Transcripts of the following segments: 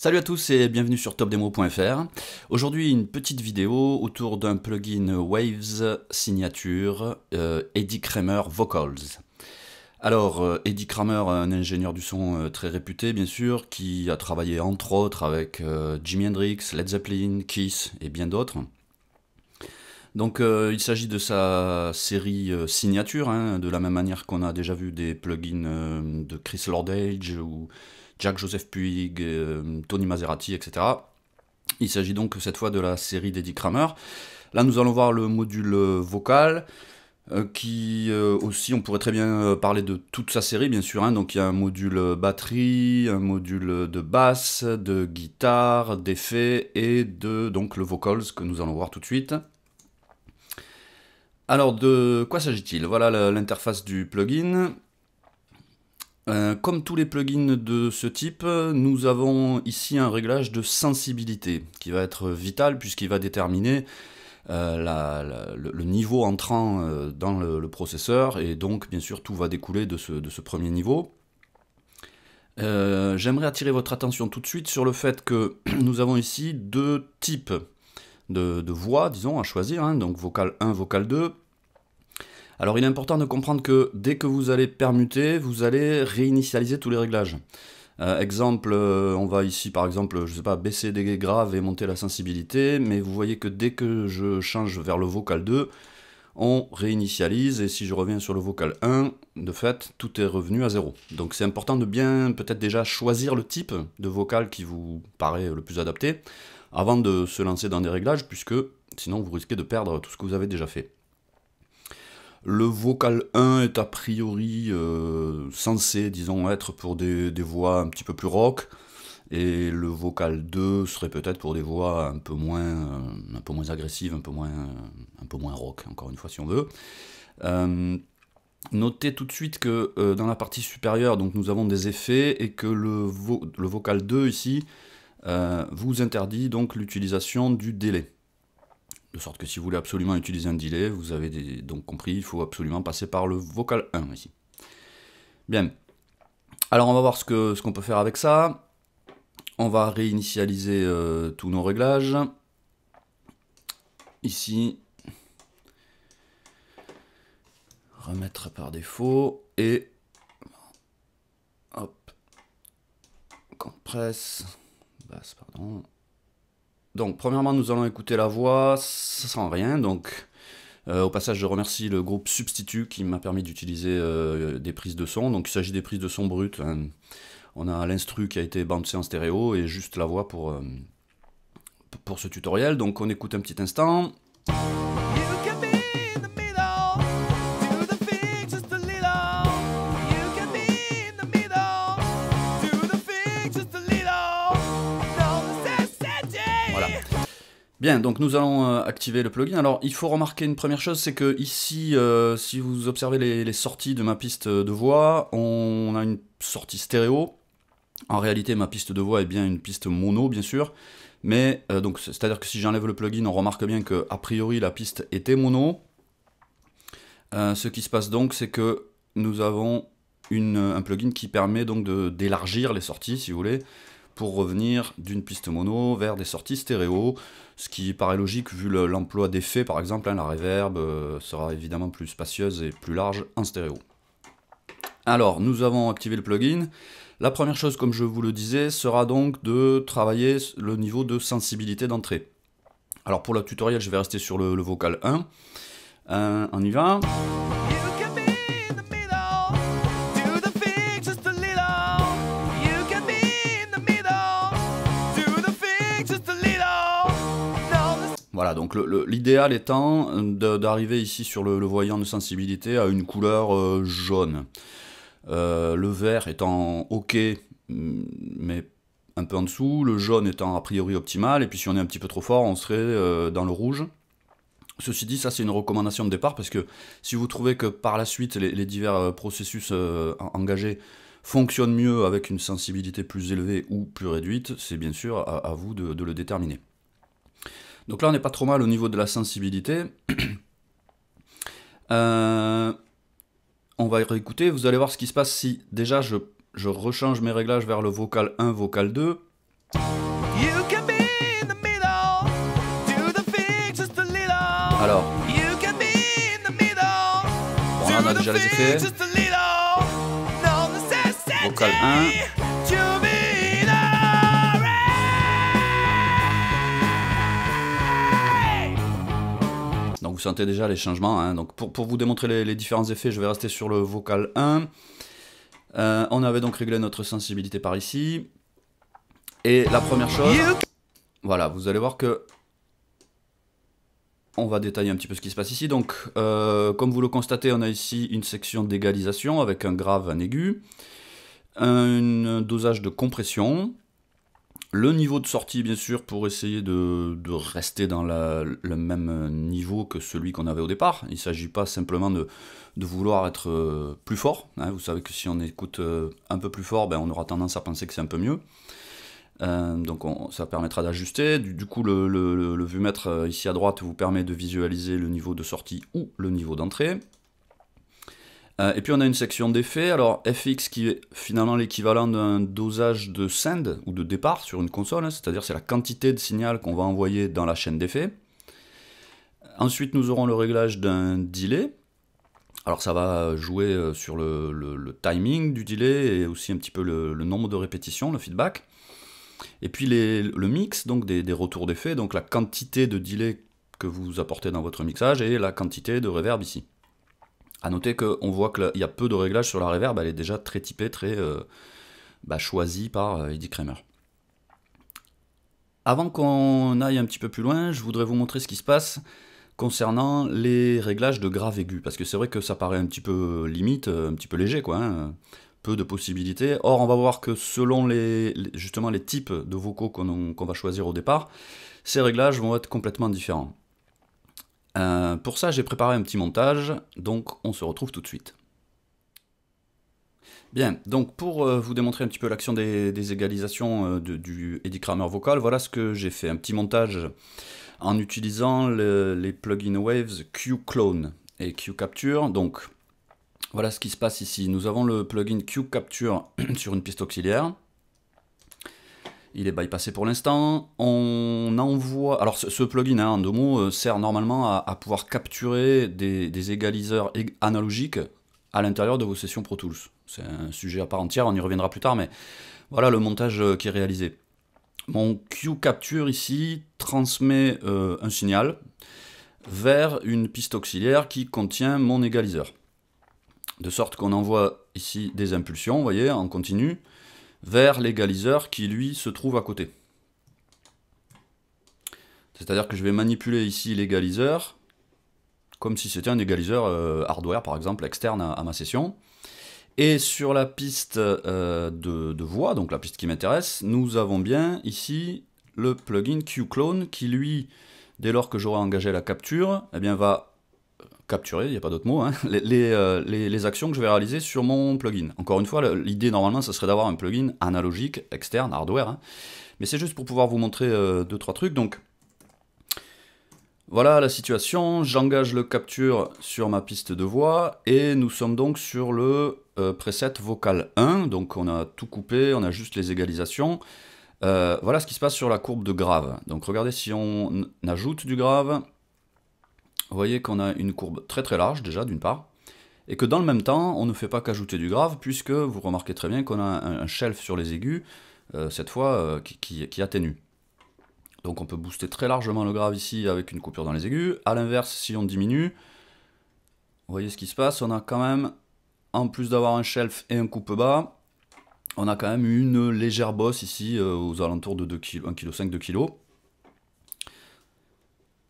Salut à tous et bienvenue sur topdemo.fr. Aujourd'hui une petite vidéo autour d'un plugin Waves signature euh, Eddie Kramer Vocals. Alors euh, Eddie Kramer, un ingénieur du son euh, très réputé bien sûr, qui a travaillé entre autres avec Jimi Hendrix, Led Zeppelin, Kiss et bien d'autres. Donc il s'agit de sa série signature, hein, de la même manière qu'on a déjà vu des plugins de Chris Lordage ou Jack Joseph Puig, euh, Tony Maserati, etc. Il s'agit donc cette fois de la série d'Eddie Kramer. Là, nous allons voir le module vocal, euh, qui euh, aussi, on pourrait très bien parler de toute sa série, bien sûr. Hein. Donc, il y a un module batterie, un module de basse, de guitare, d'effets et de donc le vocals que nous allons voir tout de suite. Alors, de quoi s'agit-il? Voilà l'interface du plugin. Euh, comme tous les plugins de ce type, nous avons ici un réglage de sensibilité qui va être vital puisqu'il va déterminer euh, le, niveau entrant euh, dans le, processeur et donc bien sûr tout va découler de ce, premier niveau. J'aimerais attirer votre attention tout de suite sur le fait que nous avons ici deux types de, voix, disons, à choisir, hein. donc vocal 1, vocal 2, alors il est important de comprendre que dès que vous allez permuter, vous allez réinitialiser tous les réglages. Euh, exemple, euh, on va ici par exemple, je sais pas, baisser des graves et monter la sensibilité, mais vous voyez que dès que je change vers le vocal 2, on réinitialise, et si je reviens sur le vocal 1, de fait, tout est revenu à 0. Donc c'est important de bien peut-être déjà choisir le type de vocal qui vous paraît le plus adapté, avant de se lancer dans des réglages, puisque sinon vous risquez de perdre tout ce que vous avez déjà fait. Le vocal 1 est a priori euh, censé, disons, être pour des, voix un petit peu plus rock, et le vocal 2 serait peut-être pour des voix un peu moins, euh, un peu moins agressives, un peu moins, un peu moins rock, encore une fois si on veut. Euh, notez tout de suite que dans la partie supérieure, donc nous avons des effets et que le, le vocal 2 ici vous interdit donc l'utilisation du délai. De sorte que si vous voulez absolument utiliser un delay, vous avez donc compris, il faut absolument passer par le vocal 1 ici. Bien. Alors on va voir ce qu'on ce peut faire avec ça. On va réinitialiser euh, tous nos réglages. Ici. Remettre par défaut. Et... Hop. Compresse. Basse, pardon. Donc, premièrement, nous allons écouter la voix sans rien. Donc, euh, au passage, je remercie le groupe Substitut qui m'a permis d'utiliser euh, des prises de son. Donc, il s'agit des prises de son brutes. Hein. On a l'instru qui a été bouncé en stéréo et juste la voix pour, euh, pour ce tutoriel. Donc, on écoute un petit instant. Bien, donc nous allons euh, activer le plugin. Alors il faut remarquer une première chose, c'est que ici, euh, si vous observez les, sorties de ma piste de voix, on a une sortie stéréo. En réalité, ma piste de voix est bien une piste mono, bien sûr. Mais euh, donc c'est-à-dire que si j'enlève le plugin, on remarque bien que a priori la piste était mono. ce qui se passe donc, c'est que nous avons un plugin qui permet donc d'élargir les sorties, si vous voulez pour revenir d'une piste mono vers des sorties stéréo, ce qui paraît logique vu l'emploi d'effets par exemple, hein, la reverb euh, sera évidemment plus spacieuse et plus large en stéréo. Alors, nous avons activé le plugin. La première chose, comme je vous le disais, sera donc de travailler le niveau de sensibilité d'entrée. Alors pour le tutoriel, je vais rester sur le, vocal 1. Euh, on y va. Voilà, donc l'idéal étant d'arriver ici sur le, voyant de sensibilité à une couleur euh, jaune. Euh, le vert étant ok, mais un peu en dessous, le jaune étant a priori optimal, et puis si on est un petit peu trop fort, on serait euh, dans le rouge. Ceci dit, ça c'est une recommandation de départ, parce que si vous trouvez que par la suite les, divers processus engagés fonctionnent mieux avec une sensibilité plus élevée ou plus réduite, c'est bien sûr à, vous de le déterminer. Donc là, on n'est pas trop mal au niveau de la sensibilité. Euh, on va réécouter, vous allez voir ce qui se passe si déjà je, rechange mes réglages vers le vocal 1, vocal 2. You can be in the middle. Do the things just a little. Alors, on a déjà les effets. Vocal 1. Vous sentez déjà les changements. hein. Donc pour, pour vous démontrer les, les différents effets, je vais rester sur le vocal 1. Euh, on avait donc réglé notre sensibilité par ici. Et la première chose, voilà, vous allez voir que on va détailler un petit peu ce qui se passe ici. Donc, euh, comme vous le constatez, on a ici une section d'égalisation avec un grave, un aigu, un dosage de compression, le niveau de sortie, bien sûr, pour essayer de, rester dans le même niveau que celui qu'on avait au départ. Il ne s'agit pas simplement de, vouloir être euh, plus fort. hein. Vous savez que si on écoute euh, un peu plus fort, ben, on aura tendance à penser que c'est un peu mieux. Euh, donc on- ça permettra d'ajuster. Du, coup, le, le, le- le vumètre euh, ici à droite vous permet de visualiser le niveau de sortie ou le niveau d'entrée. Euh, et puis on a une section d'effets. Alors FX qui est finalement l'équivalent d'un dosage de send ou de départ sur une console, hein, c'est-à-dire c'est la quantité de signal qu'on va envoyer dans la chaîne d'effets. Ensuite nous aurons le réglage d'un delay. Alors ça va jouer euh, sur le, timing du delay et aussi un petit peu le, nombre de répétitions, le feedback. Et puis le mix, donc des, des retours d'effets, donc la quantité de delay que vous apportez dans votre mixage et la quantité de reverb ici. A noter qu'on voit qu'il y a peu de réglages sur la reverb, elle est déjà très typée, très euh, bah, choisie par euh, Eddie Kramer. Avant qu'on aille un petit peu plus loin, je voudrais vous montrer ce qui se passe concernant les réglages de grave aigu, parce que c'est vrai que ça paraît un petit peu limite, euh, un petit peu léger, quoi. hein peu de possibilités. Or, on va voir que selon les, justement les types de vocaux qu'on va choisir au départ, ces réglages vont être complètement différents. Euh, pour ça, j'ai préparé un petit montage, donc on se retrouve tout de suite. Bien, donc pour euh, vous démontrer un petit peu l'action des, égalisations euh, du Eddie Kramer vocal, voilà ce que j'ai fait. Un petit montage en utilisant le- les plugins Waves Q-Clone et Q-Capture. Donc, voilà ce qui se passe ici. Nous avons le plugin Q Capture sur une piste auxiliaire. Il est bypassé pour l'instant. On envoie. Alors, ce, plugin, hein, en deux mots, euh, sert normalement à, pouvoir capturer des, égaliseurs ég- analogiques à l'intérieur de vos sessions Pro Tools. C'est un sujet à part entière, on y reviendra plus tard, mais voilà le montage euh, qui est réalisé. Mon Q Capture ici transmet euh, un signal vers une piste auxiliaire qui contient mon égaliseur de sorte qu'on envoie ici des impulsions, vous voyez, en continu, vers l'égaliseur qui lui se trouve à côté. C'est-à-dire que je vais manipuler ici l'égaliseur comme si c'était un égaliseur euh, hardware, par exemple, externe à, ma session. Et sur la piste euh, de, de voix, donc la piste qui m'intéresse, nous avons bien ici le plugin Q-Clone qui lui, dès lors que j'aurai engagé la capture, eh bien va capturer, il n'y a pas d'autre mot, hein, euh, les- actions que je vais réaliser sur mon plugin. Encore une fois, l'idée normalement, ce serait d'avoir un plugin analogique, externe, hardware. hein. Mais c'est juste pour pouvoir vous montrer euh, deux, trois trucs. Donc, voilà la situation. J'engage le capture sur ma piste de voix et nous sommes donc sur le euh, preset vocal 1. Donc, on a tout coupé, on a juste les égalisations. Euh, voilà ce qui se passe sur la courbe de grave. Donc, regardez si on ajoute du grave. Vous voyez qu'on a une courbe très très large déjà d'une part, et que dans le même temps, on ne fait pas qu'ajouter du grave, puisque vous remarquez très bien qu'on a un, shelf sur les aigus, euh, cette fois euh, qui, atténue. Donc on peut booster très largement le grave ici avec une coupure dans les aigus. A l'inverse, si on diminue, vous voyez ce qui se passe, on a quand même, en plus d'avoir un shelf et un coupe-bas, on a quand même une légère bosse ici euh, aux alentours de 2 kg, 1,5 kg, 2 kg.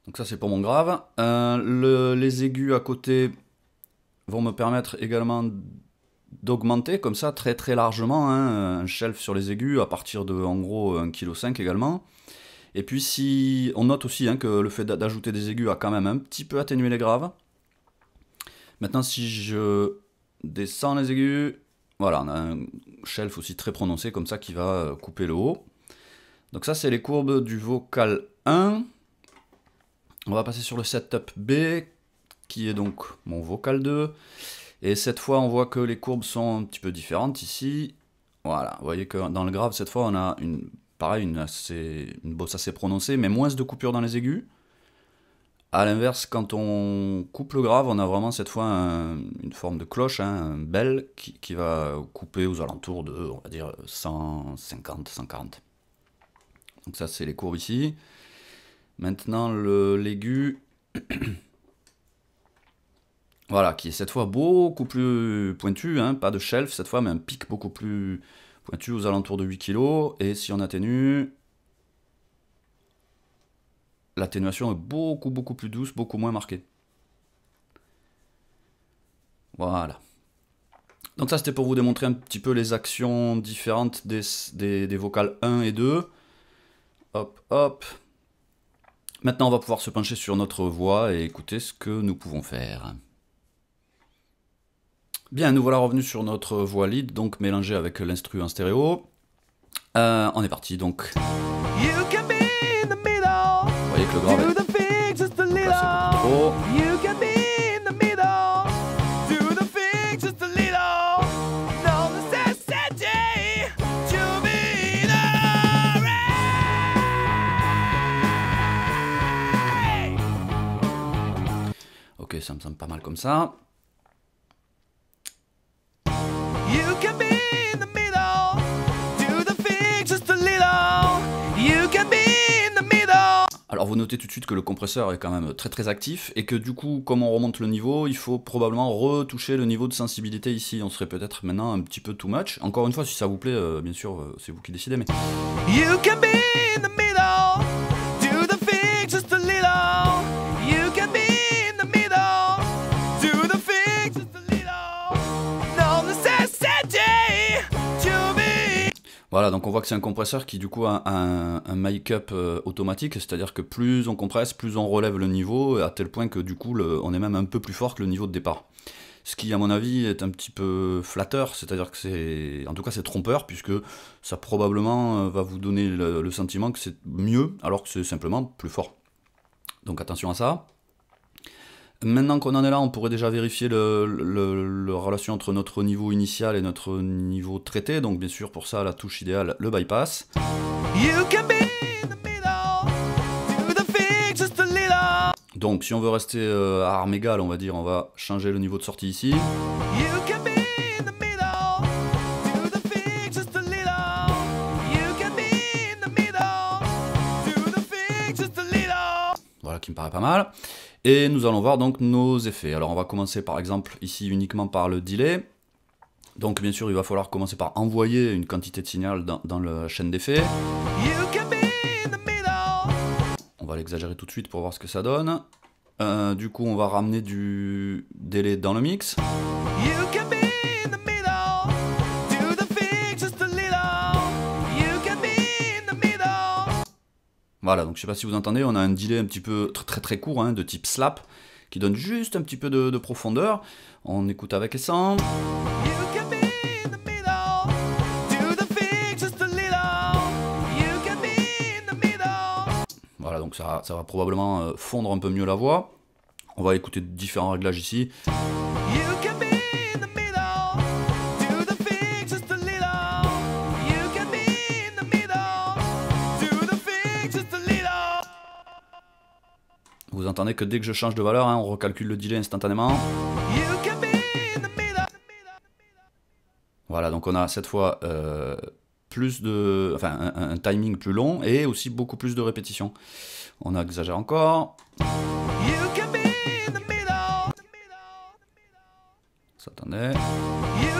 Donc ça c'est pour mon grave. Euh, le- les aigus à côté vont me permettre également d'augmenter comme ça très très largement hein, un shelf sur les aigus à partir de en gros 1,5 kg également. Et puis si on note aussi hein, que le fait d'a- d'ajouter des aigus a quand même un petit peu atténué les graves. Maintenant si je descends les aigus, voilà, on a un shelf aussi très prononcé comme ça qui va euh, couper le haut. Donc ça c'est les courbes du vocal 1. On va passer sur le setup B, qui est donc mon vocal 2. Et cette fois, on voit que les courbes sont un petit peu différentes ici. Voilà, vous voyez que dans le grave, cette fois, on a une pareil, une, assez, bosse assez prononcée, mais moins de coupures dans les aigus. A l'inverse, quand on coupe le grave, on a vraiment cette fois un- une forme de cloche, hein, un bel, qui, qui va couper aux alentours de, on va dire, 150, 140. Donc ça, c'est les courbes ici. Maintenant, le- l'aigu, voilà, qui est cette fois beaucoup plus pointu, hein, pas de shelf cette fois, mais un pic beaucoup plus pointu aux alentours de 8 kg. Et si on atténue, l'atténuation est beaucoup beaucoup plus douce, beaucoup moins marquée. Voilà. Donc ça c'était pour vous démontrer un petit peu les actions différentes des, des, des vocales 1 et 2. Hop, hop. Maintenant on va pouvoir se pencher sur notre voix et écouter ce que nous pouvons faire. Bien, nous voilà revenus sur notre voix lead, donc mélangée avec l'instru en stéréo. Euh, on est parti, donc You can be in the middle. vous voyez que le grave est ça me semble pas mal comme ça. You can be in the middle. Do the things just a little. You can be in the middle. Alors vous notez tout de suite que le compresseur est quand même très très actif et que du coup, comme on remonte le niveau, il faut probablement retoucher le niveau de sensibilité ici. On serait peut-être maintenant un petit peu too much. Encore une fois, si ça vous plaît, euh, bien sûr, euh, c'est vous qui décidez, mais You can be in the middle. Voilà, donc on voit que c'est un compresseur qui du coup a un, make-up euh, automatique, c'est-à-dire que plus on compresse, plus on relève le niveau, à tel point que du coup on est même un peu plus fort que le niveau de départ. Ce qui à mon avis est un petit peu flatteur, c'est-à-dire que c'est... En tout cas c'est trompeur, puisque ça probablement euh, va vous donner le sentiment que c'est mieux, alors que c'est simplement plus fort. Donc attention à ça. Maintenant qu'on en est là, on pourrait déjà vérifier le, le- le relation entre notre niveau initial et notre niveau traité. Donc bien sûr, pour ça, la touche idéale, le bypass. You can be in the middle. Do the things just a little. Donc si on veut rester euh, à arme égale, on va dire, on va changer le niveau de sortie ici. You can be in the middle. Do the things just a little. You can be in the middle. Do the things just a little. Voilà qui me paraît pas mal. Et nous allons voir donc nos effets. Alors on va commencer par exemple ici uniquement par le delay. Donc bien sûr il va falloir commencer par envoyer une quantité de signal dans, dans la chaîne d'effets. You can be in the middle. On va l'exagérer tout de suite pour voir ce que ça donne. Euh, du coup on va ramener du délai dans le mix. You can be Voilà, donc je sais pas si vous entendez, on a un delay un petit peu tr- très très court, hein, de type slap, qui donne juste un petit peu de, de profondeur. On écoute avec et sans. Voilà, donc ça, ça va probablement euh, fondre un peu mieux la voix. On va écouter différents réglages ici. Vous entendez que dès que je change de valeur, hein, on recalcule le delay instantanément. Voilà, donc on a cette fois euh, plus de, enfin, un, un timing plus long et aussi beaucoup plus de répétitions. On exagère encore. You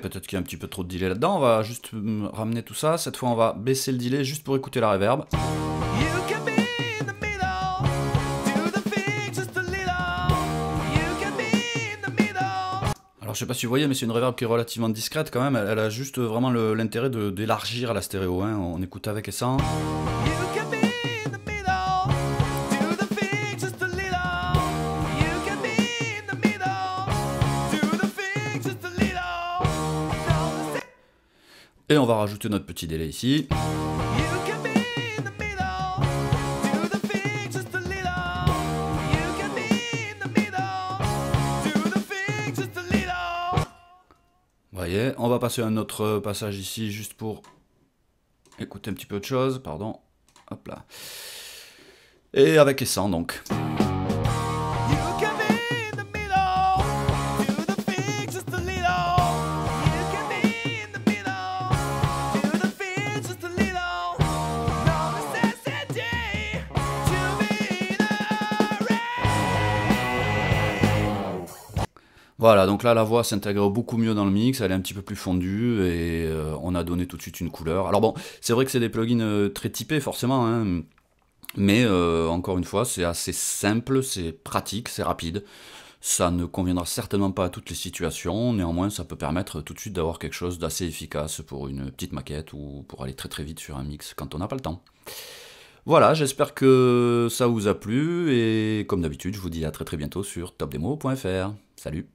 peut-être qu'il y a un petit peu trop de delay là-dedans. On va juste hum, ramener tout ça. Cette fois, on va baisser le delay juste pour écouter la reverb. Alors, je sais pas si vous voyez, mais c'est une reverb qui est relativement discrète quand même. Elle, elle a juste vraiment l'intérêt d'élargir la stéréo. hein. On écoute avec et sans. Et on va rajouter notre petit délai ici. Voyez, on va passer à un autre passage ici juste pour écouter un petit peu de choses, pardon. Hop là. Et avec et sans donc. Voilà, donc là la voix s'intègre beaucoup mieux dans le mix, elle est un petit peu plus fondue et euh, on a donné tout de suite une couleur. Alors bon, c'est vrai que c'est des plugins euh, très typés forcément, hein, mais euh, encore une fois c'est assez simple, c'est pratique, c'est rapide. Ça ne conviendra certainement pas à toutes les situations, néanmoins ça peut permettre tout de suite d'avoir quelque chose d'assez efficace pour une petite maquette ou pour aller très très vite sur un mix quand on n'a pas le temps. Voilà, j'espère que ça vous a plu et comme d'habitude je vous dis à très très bientôt sur topdemo.fr. Salut